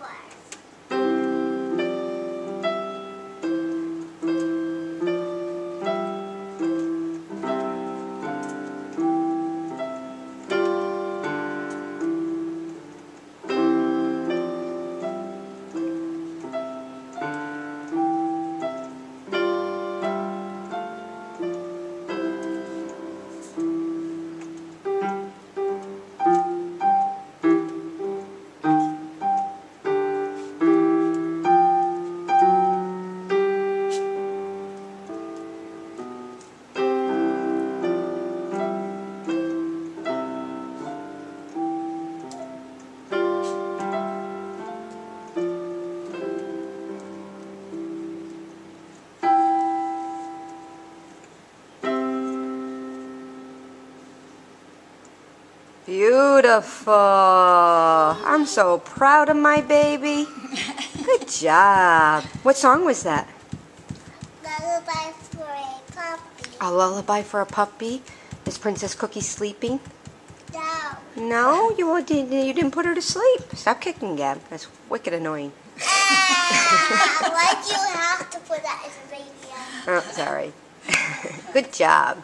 Rolex. Beautiful. I'm so proud of my baby. Good job. What song was that? Lullaby for a puppy. A lullaby for a puppy. Is Princess Cookie sleeping? No. No, you didn't. You didn't put her to sleep. Stop kicking, Gab. That's wicked annoying. Ah, why'd you have to put that in the radio? Oh, sorry. Good job.